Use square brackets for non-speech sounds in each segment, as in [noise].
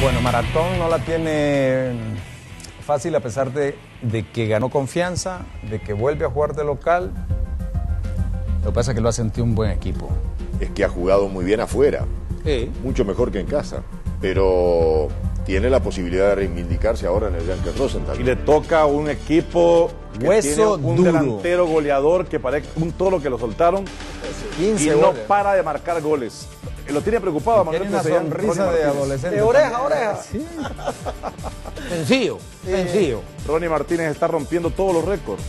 Bueno, Maratón no la tiene fácil a pesar de, de que ganó confianza, de que vuelve a jugar de local. Lo que pasa es que lo ha sentido un buen equipo. Es que ha jugado muy bien afuera, Sí. mucho mejor que en casa. Pero tiene la posibilidad de reivindicarse ahora en el Yankee Rosenthal. Y le toca a un equipo que Hueso tiene un duro. delantero goleador que parece un toro que lo soltaron 15 y no goles. para de marcar goles. Lo tiene preocupado a Manuel Tiene una sonrisa Ronnie de Martínez. adolescente. De oreja a oreja. Sencillo, sencillo. Ronnie Martínez está rompiendo todos los récords.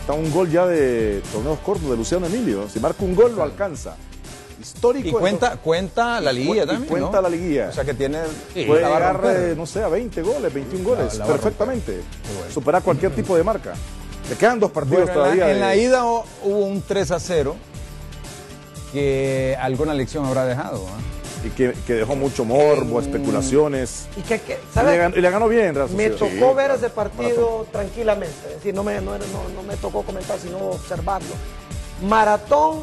Está un gol ya de torneos cortos de Luciano Emilio. Si marca un gol, lo alcanza. Histórico. Y cuenta, cuenta la liguilla y también. cuenta ¿no? la liguilla. O sea que tiene. Puede llegar, eh, no sé, a 20 goles, 21 goles, la perfectamente. bueno. Superar cualquier tipo de marca. Le quedan dos partidos Bueno, en, todavía. la, en la ida hu- hubo un 3 a 0 que alguna lección habrá dejado. ¿ah? y que, que dejó mucho morbo, especulaciones. Y que, que Y le, ¿sabes? ganó, y le ganó bien, Real Me tocó ver ese partido tranquilamente. Es decir, no me, no, no- no me tocó comentar, sino observarlo. Maratón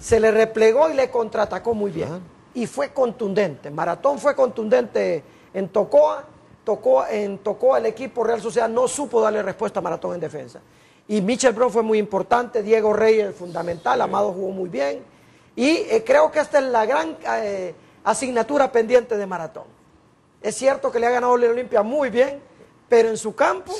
se le replegó y le contraatacó muy bien. Y fue contundente. Maratón fue contundente en Tocoa. Tocó, en Tocoa el equipo Real Sociedad no supo darle respuesta a Maratón en defensa. Y Michel Bron fue muy importante, Diego Reyes fundamental, Amado jugó muy bien. Y eh, creo que esta es la gran eh, asignatura pendiente de Maratón. Es cierto que le ha ganado el Olimpia muy bien, pero en su campo,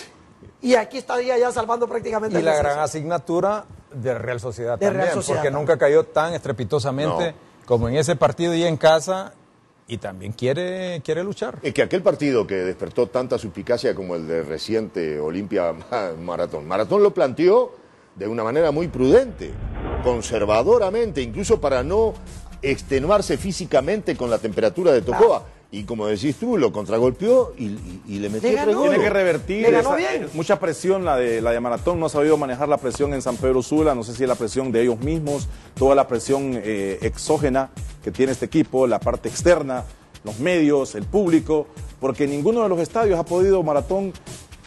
y aquí estaría ya salvando prácticamente Y la gran asignatura de Real Sociedad De Real también, Sociedad porque también. nunca cayó tan estrepitosamente como en ese partido y en casa, y también quiere, quiere luchar. Es que aquel partido que despertó tanta suspicacia como el de reciente Olimpia [laughs] Maratón, Maratón lo planteó de una manera muy prudente, conservadoramente, incluso para no extenuarse físicamente con la temperatura de Tocoa. Y como decís tú, lo contragolpeó y, y- y le metió Le tres ganó. goles. Tiene que revertir Le ganó esa- bien. mucha presión la de la de Maratón, no ha sabido manejar la presión en San Pedro Sula, no sé si es la presión de ellos mismos, toda la presión eh, exógena que tiene este equipo, la parte externa, los medios, el público, porque ninguno de los estadios ha podido Maratón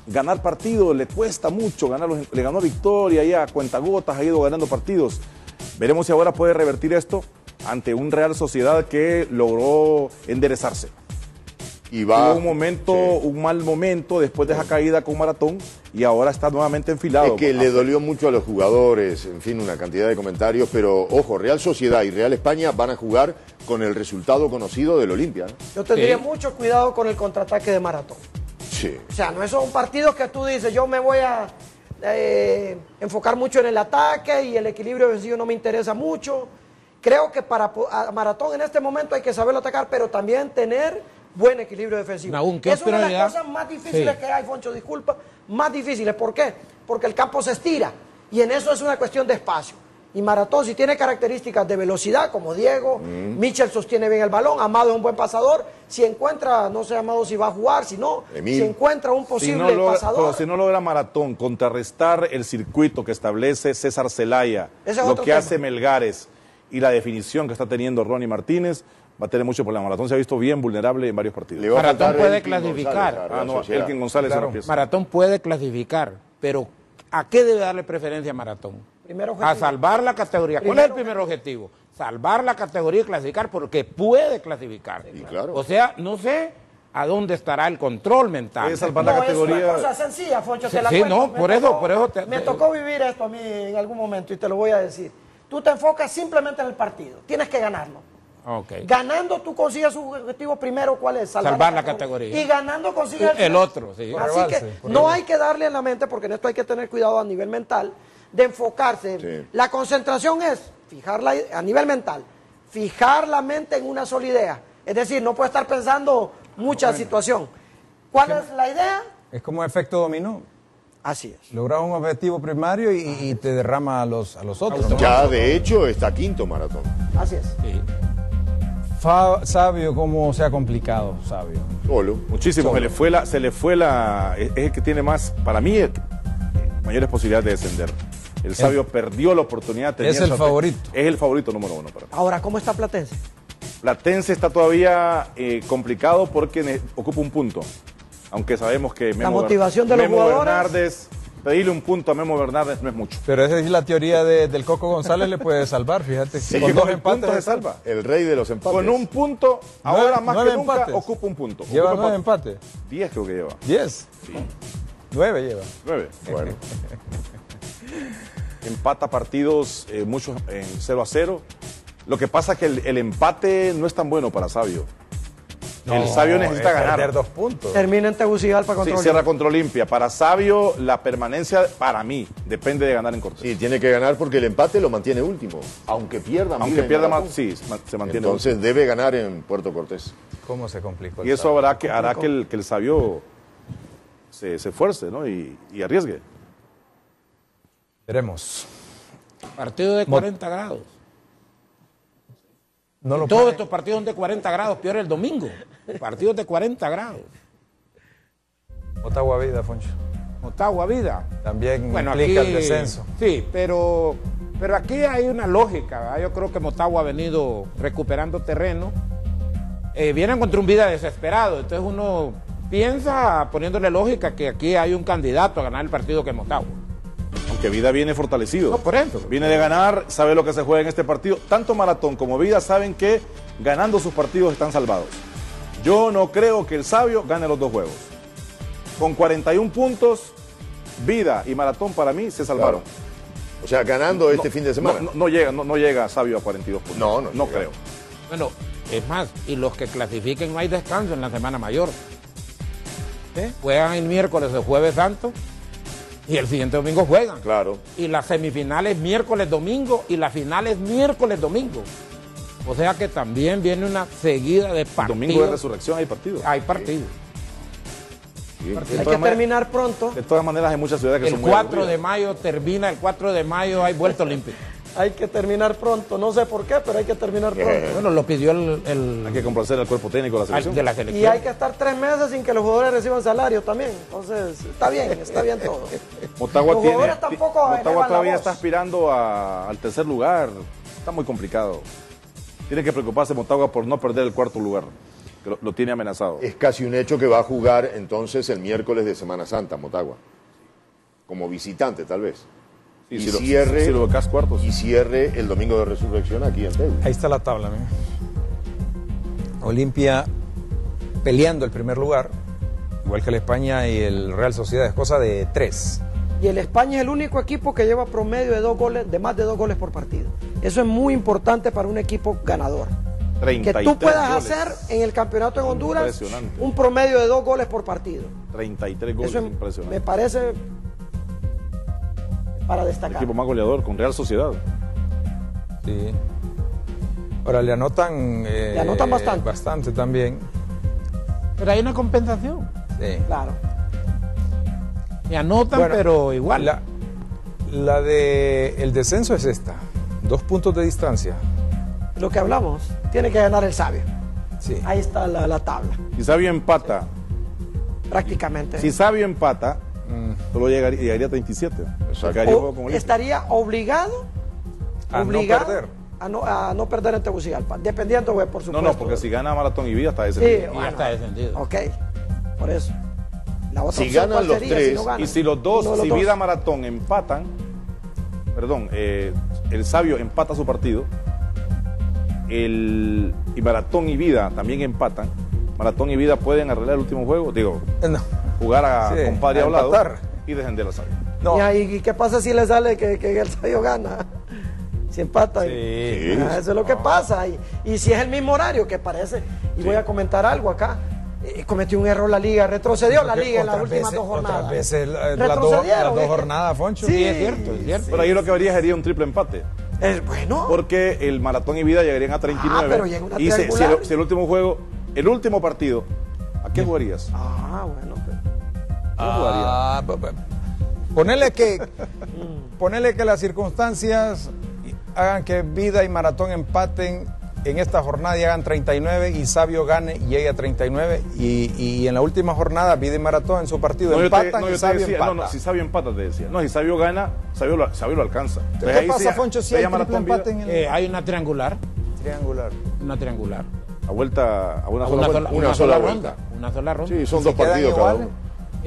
ganar partidos, le cuesta mucho ganarlos, le ganó a Victoria, ya a cuentagotas, ha ido ganando partidos. Veremos si ahora puede revertir esto ante un Real Sociedad que logró enderezarse. Y va. Hubo un momento, Sí. un mal momento después de esa caída con Maratón y ahora está nuevamente enfilado. Es que le dolió mucho a los jugadores, en fin, una cantidad de comentarios, pero ojo, Real Sociedad y Real España van a jugar con el resultado conocido del Olimpia. Yo tendría Sí. mucho cuidado con el contraataque de Maratón. Sí. O sea, no es un partido que tú dices, yo me voy a eh, enfocar mucho en el ataque y el equilibrio defensivo no me interesa mucho. Creo que para a Maratón en este momento hay que saberlo atacar, pero también tener buen equilibrio defensivo. Nahum, ¿qué es una de las cosas más difíciles Sí. que hay, Foncho, disculpa, más difíciles. ¿Por qué? Porque el campo se estira y en eso es una cuestión de espacio. Y Maratón, si tiene características de velocidad, como Diego, Michel sostiene bien el balón, Amado es un buen pasador. Si encuentra, no sé, Amado si va a jugar, si no, Emil. si encuentra un Si posible no, logra, pasador. pero si no logra Maratón contrarrestar el circuito que establece César Celaya, es lo que tema. hace Melgares y la definición que está teniendo Ronnie Martínez, va a tener mucho problema. Maratón se ha visto bien vulnerable en varios partidos. Maratón puede Elkin clasificar. González Ah, no. Elkin González Claro. Maratón puede clasificar, pero ¿a qué debe darle preferencia a Maratón? A salvar la categoría. ¿Cuál es el primer objetivo? Salvar la categoría y clasificar porque puede clasificar. Y claro. O sea, no sé a dónde estará el control mental. Puede salvar No, la es categoría. una cosa sencilla, Foncho, te la Sí, cuento. no, Me por eso- por eso te- me te- tocó vivir esto a mí en algún momento y te lo voy a decir. Tú te enfocas simplemente en el partido, tienes que ganarlo. Ok. Ganando tú consigues su objetivo primero, ¿cuál es? Salvar la categoría. Y ganando consigues El otro, sí. Así que no hay que darle en la mente, porque en esto hay que tener cuidado a nivel mental, de enfocarse. Sí. La concentración es fijarla a nivel mental, fijar la mente en una sola idea. Es decir, no puede estar pensando mucha situación. ¿Cuál es la idea? Es como efecto dominó. Así es. Logras un objetivo primario y, y te derrama a los, a los otros. ¿no? Ya de hecho está quinto Maratón. Así es. Sí. Fa- sabio, cómo se ha complicado, sabio. Solo. Muchísimo. Se le fue la, se le fue la. Es es el que tiene más, para mí, el mayores posibilidades de descender. El sabio perdió la oportunidad. tenía Es el esa- favorito. Es el favorito número uno para mí. Ahora, ¿cómo está Platense? Platense está todavía eh, complicado porque ocupa un punto. Aunque sabemos que Memo, motivación de los Memo jugadores. Bernardes pedirle un punto a Memo Bernardes no es mucho. Pero esa es la teoría de- del Coco González, le puede salvar, fíjate. Que con dos empates se salva. El rey de los empates. Con un punto, Nueve- ahora más nueve que nunca, empates. ocupa un punto. Lleva Ocupa nueve empate. empates. Diez creo que lleva. Diez. Nueve lleva. Nueve. Bueno. [laughs] Empata partidos, eh, muchos en 0 a 0. Lo que pasa es que el, el empate no es tan bueno para Sabio. el Sabio necesita es ganar. dos puntos. Termina en Tegucigalpa Sí, contra cierra Olimpia. contra Olimpia. Para Sabio, la permanencia, para mí, depende de ganar en Cortés. Sí, tiene que ganar porque el empate lo mantiene último. Aunque pierda Aunque pierda más, sí, se ma- se mantiene. Entonces debe ganar en Puerto Cortés. ¿Cómo se complicó? el y eso hará que, hará que, el, que el Sabio se, se esfuerce ¿no? y, y arriesgue. Veremos. Partido de 40 grados. No lo Todos estos partidos son de 40 grados, peor el domingo. Partidos de 40 grados. Motagua Vida, Foncho. Motagua Vida. También Bueno, implica aquí, el descenso. Sí, pero, pero aquí hay una lógica. ¿verdad? Yo creo que Motagua ha venido recuperando terreno. Eh, vienen contra un Vida desesperado. Entonces uno piensa, poniéndole lógica, que aquí hay un candidato a ganar el partido que es Motagua. Aunque Vida viene fortalecido. No, por eso. Viene de ganar, sabe lo que se juega en este partido. Tanto Maratón como Vida saben que ganando sus partidos están salvados. Yo no creo que el Sabio gane los dos juegos. Con 41 puntos, Vida y Maratón para mí se salvaron. O sea, ganando este fin de semana. No, no- no llega, no, no llega Sabio a 42 puntos. No, no No llega. creo. Bueno, es más, y los que clasifiquen no hay descanso en la Semana Mayor. ¿Sí? Juegan el miércoles o jueves santo y el siguiente domingo juegan. Claro. Y las semifinales miércoles, domingo y las finales miércoles, domingo. O sea que también viene una seguida de partidos. domingo de resurrección hay partido. Hay partidos. Hay que terminar pronto. De todas maneras hay muchas ciudades que El son muy 4 de mayo termina, el 4 de mayo hay vuelta olímpica. Hay que terminar pronto. No sé por qué, pero hay que terminar pronto. Bueno, lo pidió el, el- Hay que complacer al cuerpo técnico de la selección. de la Y hay que estar tres meses sin que los jugadores reciban salario también. Entonces, está bien, está bien todo. [laughs] Motagua Los tiene. tampoco Motagua todavía está aspirando a- al tercer lugar. Está muy complicado. Tiene que preocuparse Motagua por no perder el cuarto lugar. Que lo, lo tiene amenazado. Es casi un hecho que va a jugar entonces el miércoles de Semana Santa, Motagua. Como visitante, tal vez. Sí, y si cierre, si lo becas cuartos. y cierre el domingo de resurrección aquí en Tegu. Ahí está la tabla, mira. Olimpia peleando el primer lugar, igual que la España y el Real Sociedad, es cosa de tres. Y el España es el único equipo que lleva promedio de dos goles, de más de dos goles por partido. Eso es muy importante para un equipo ganador. Que 33 tú puedas goles. hacer en el campeonato en Honduras un promedio de dos goles por partido. 33 goles, Eso es- impresionante. me parece para El destacar. equipo más goleador con Real Sociedad. Sí. Ahora le anotan. eh, Le anotan bastante. Bastante también. Pero hay una compensación. Sí. Claro. Y anotan, Bueno, pero igual. La, la de el descenso es esta. Dos puntos de distancia. Lo que hablamos, tiene que ganar el sabio. Sí. Ahí está la, la tabla, Si Sabio empata, prácticamente. si Sabio empata, Mm. solo llegaría, llegaría a 37. Porque haría O juego con Olimpia. estaría obligado, A no perder. A, no, a no perder en Tegucigalpa, dependiendo, güey, por No, supuesto. no, porque si gana Maratón y Vida está ese. Sí, ya bueno, está descendido. Ok, por eso. La otra Si ganan ¿cuál los sería tres, no ganan? Y si los dos, los si dos. Vida Maratón empatan, perdón, eh, el Sabio empata su partido, el, y Maratón y Vida también empatan, Maratón y Vida pueden arreglar el último juego, digo, No. Jugar a Sí, compadre a hablado empatar. y descender al Sabio. No. ¿Y, ahí, ¿y qué pasa si le sale que, que el sabio gana? [laughs] Si empata. Sí. Ah, eso es lo que pasa. Y, y si es el mismo horario, que parece, y voy a comentar algo acá, eh, cometió un error la liga, retrocedió la liga en las últimas dos jornadas. Otras veces la- las dos, Retrocedieron, las dos jornadas, Foncho. Sí, es cierto, es cierto. Pero ahí lo que habría sería un triple empate, Es bueno. porque el Maratón y Vida llegarían a 39. Ah, pero llega una y si- si, triangular. el, si el último juego, el último partido, ¿a qué jugarías? Ah, bueno. Pues. Ah, p- p- ponele que ponele que las circunstancias hagan que Vida y Maratón empaten en esta jornada y hagan 39 y Sabio gane y llegue a 39 y, y en la última jornada Vida y Maratón en su partido No, te, empatan no, y yo te Sabio decía, empata. no, no, si Sabio empata te decía. No, si Sabio gana, Sabio lo, Sabio lo alcanza. ¿Qué ahí pasa, Foncho, si hay triple empate en el Eh, hay una triangular. triangular? Una triangular. A vuelta, a una A sola una vuelta. una una sola ronda. Una sola ronda. Sí, son Si dos partidos cada uno.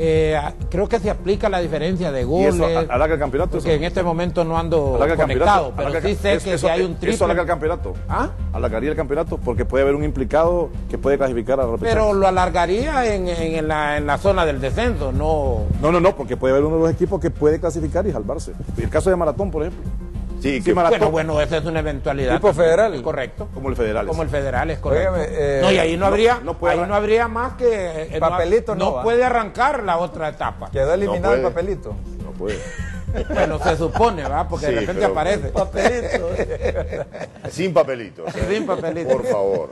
Eh, creo que se aplica la diferencia de ¿Y goles. eso a- alarga el campeonato? Porque eso? en este momento no ando conectado, pero sí sé eso- que eso- si hay un Eso alarga el triple. campeonato. ¿Ah? Alargaría el campeonato porque puede haber un implicado que puede clasificar a la. Pero lo alargaría en, en- en la, en la zona del descenso, no. No, no, no, porque puede haber uno de los equipos que puede clasificar y salvarse. El caso de Maratón, por ejemplo. Sí, Sí, Bueno, bueno, esa es una eventualidad. Tipo federal. Es correcto. como el federal. Como el federal, es correcto. Óigame, eh, no, y ahí no no- habría, no puede ahí no habría más que. eh, Papelito no no, va. puede arrancar la otra etapa. Quedó eliminado el papelito. No puede. Bueno, se supone, ¿va? Porque Sí, de repente pero- aparece. Papelito. [laughs] sin papelitos. Sin papelito. Por favor.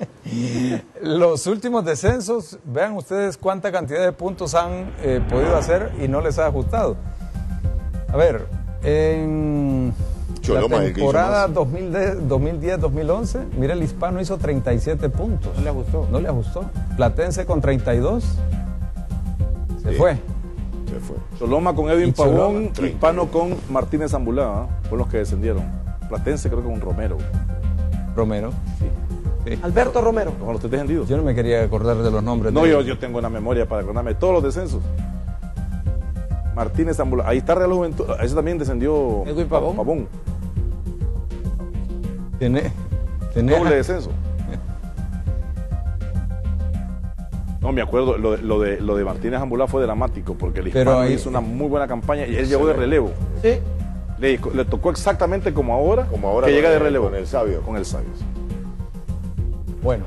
Los últimos descensos, vean ustedes cuánta cantidad de puntos han eh, podido hacer y no les ha ajustado. A ver, en Choloma la temporada más. 2010-2011, mira, el hispano hizo 37 puntos. No le ajustó. No le ajustó. Platense con 32. Se Sí. fue. Se fue. Choloma con Edwin Pavón, 30. Hispano con Martínez Ambulá, ¿ah? fueron los que descendieron. Platense creo que con Romero. Romero. Alberto Romero. Con los descendidos. Yo no me quería acordar de los nombres. No, de yo, yo tengo una memoria para acordarme de todos los descensos. Martínez Ambulá. Ahí está Real Juventud. Ese también descendió Edwin Pavón. Tiene, tiene- Doble descenso. No, me acuerdo, lo, de- lo de, lo de Martínez Ambulá fue dramático porque el hispano ahí- hizo una muy buena campaña y él llegó de relevo. Sí. Le, le tocó exactamente como ahora, Como ahora que llega de el- relevo. con el sabio. Con el sabio. Bueno,